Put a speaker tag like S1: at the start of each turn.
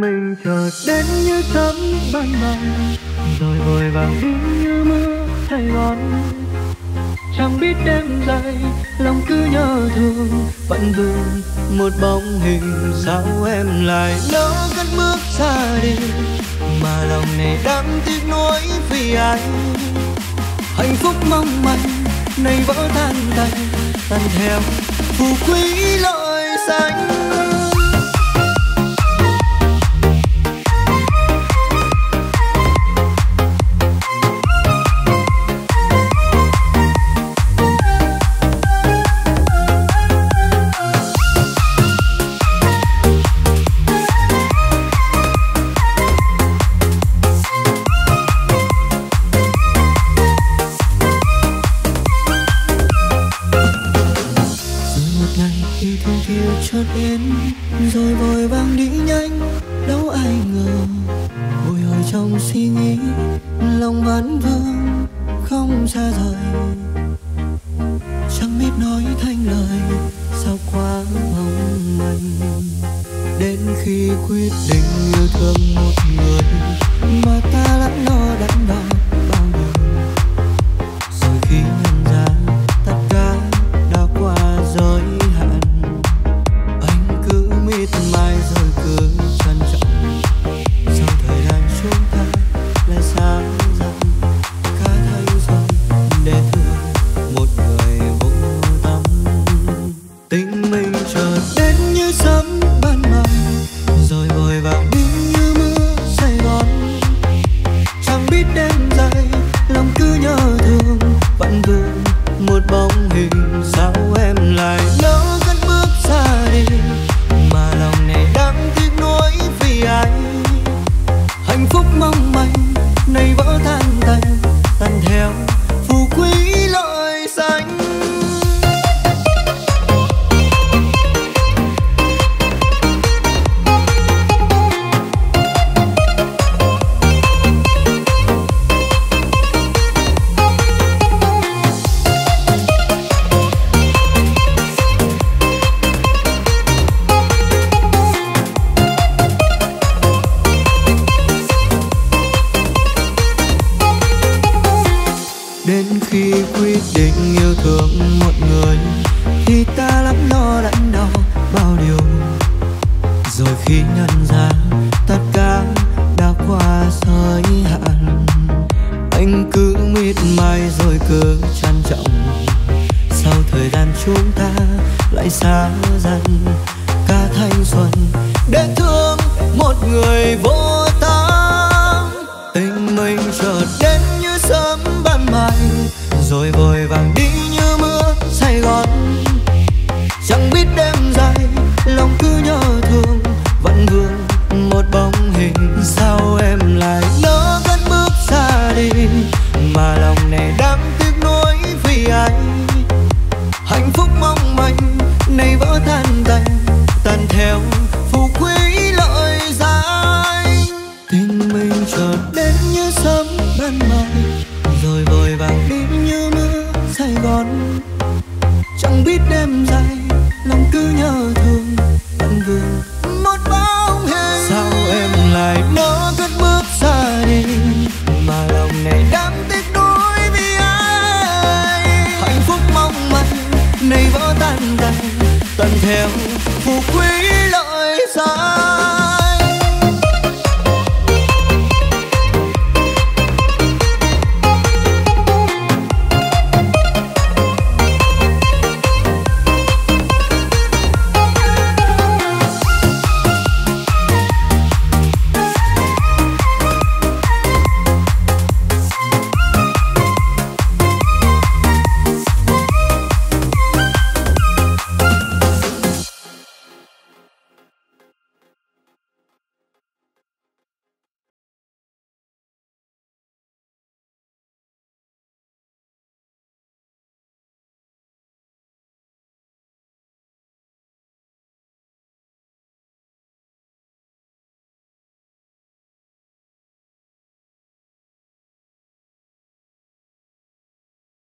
S1: mình chợt đến như tấm ban mai rồi vội vàng đi như mưa thay gót chẳng biết đêm dài, lòng cứ nhớ thương. Vẫn vương một bóng hình sao em lại lỡ cất bước xa đi? Mà lòng này đang tiếc nuối vì ai hạnh phúc mong manh này vỡ tan tành tan theo phù quý lỗi. thương kia chợt đến, rồi vội vàng đi nhanh, đâu ai ngờ. Hồi hồi trong suy nghĩ, lòng vẫn vương, không xa rời. Chẳng biết nói thành lời, sao quá mong manh. Đến khi quyết định yêu thương một người, mà ta đã lo đắn đo lòng cứ nhớ thương vẫn vương một bóng đến khi quyết định yêu thương một người, thì ta lắm lo đắn đo bao điều. Rồi khi nhận ra tất cả đã qua giới hạn, anh cứ mịt mai rồi cứ trăn trọng. Sau thời gian chúng ta lại xa dần, cả thanh xuân để thương một người vô tâm. Tình mình chợt manh, nay vỡ tan tành tan theo phù quý lợi dài tình mình chợt đến như sớm ban mai, rồi vội vàng đi như mưa sài gòn. Chẳng biết đêm dài 单挑不归